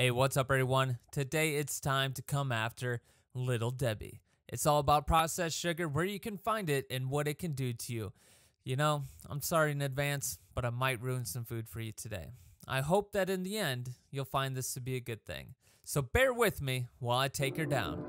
Hey, what's up, everyone? Today it's time to come after Little Debbie. It's all about processed sugar, where you can find it, and what it can do to you. You know, I'm sorry in advance, but I might ruin some food for you today. I hope that in the end, you'll find this to be a good thing. So bear with me while I take her down.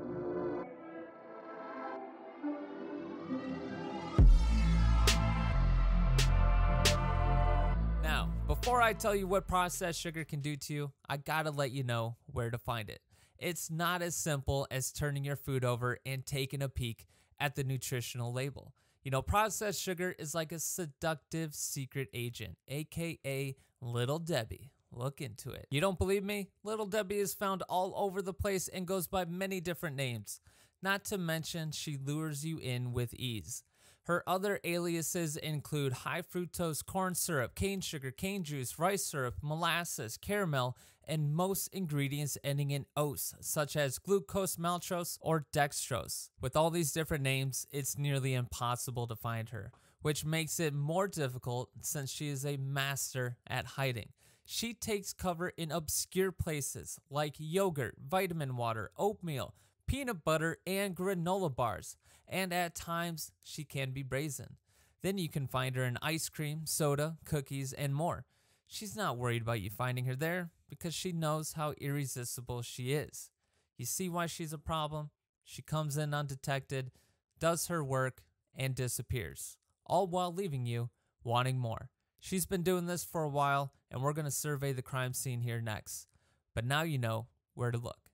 Before I tell you what processed sugar can do to you, I gotta let you know where to find it. It's not as simple as turning your food over and taking a peek at the nutritional label. You know, processed sugar is like a seductive secret agent, aka Little Debbie. Look into it. You don't believe me? Little Debbie is found all over the place and goes by many different names. Not to mention, she lures you in with ease. Her other aliases include high fructose corn syrup, cane sugar, cane juice, rice syrup, molasses, caramel, and most ingredients ending in ose, such as glucose maltose or dextrose. With all these different names, it's nearly impossible to find her, which makes it more difficult since she is a master at hiding. She takes cover in obscure places like yogurt, vitamin water, oatmeal, peanut butter, and granola bars, and at times she can be brazen. Then you can find her in ice cream, soda, cookies, and more. She's not worried about you finding her there because she knows how irresistible she is. You see why she's a problem? She comes in undetected, does her work, and disappears, all while leaving you wanting more. She's been doing this for a while, and we're going to survey the crime scene here next. But now you know where to look.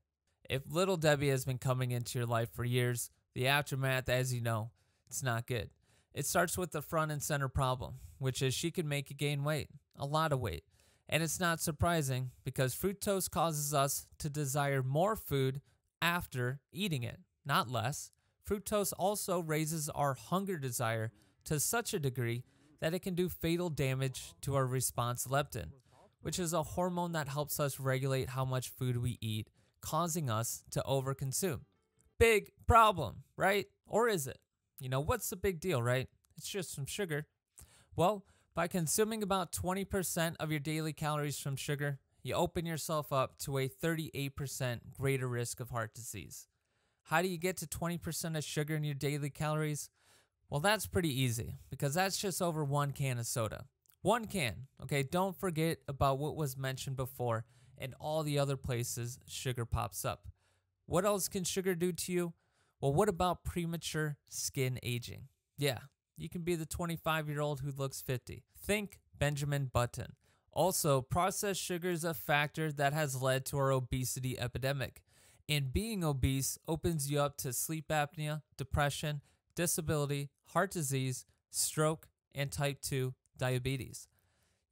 If little Debbie has been coming into your life for years, the aftermath, as you know, it's not good. It starts with the front and center problem, which is she can make you gain weight, a lot of weight. And it's not surprising because fructose causes us to desire more food after eating it, not less. Fructose also raises our hunger desire to such a degree that it can do fatal damage to our response leptin, which is a hormone that helps us regulate how much food we eat, causing us to overconsume. Big problem, right? Or is it? You know, what's the big deal, right? It's just some sugar. Well, by consuming about 20% of your daily calories from sugar, you open yourself up to a 38% greater risk of heart disease. How do you get to 20% of sugar in your daily calories? Well, that's pretty easy because that's just over one can of soda. One can, okay? Don't forget about what was mentioned before and all the other places sugar pops up. What else can sugar do to you? Well, what about premature skin aging? Yeah, you can be the 25 year old who looks 50. Think Benjamin Button. Also, processed sugar is a factor that has led to our obesity epidemic. And being obese opens you up to sleep apnea, depression, disability, heart disease, stroke, and type 2 diabetes.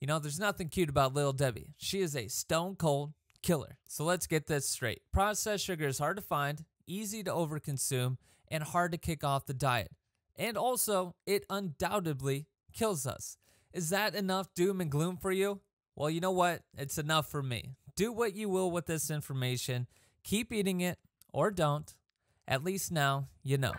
You know, there's nothing cute about Little Debbie. She is a stone cold killer. So let's get this straight. Processed sugar is hard to find, easy to overconsume, and hard to kick off the diet. And also, it undoubtedly kills us. Is that enough doom and gloom for you? Well, you know what? It's enough for me. Do what you will with this information. Keep eating it or don't. At least now you know.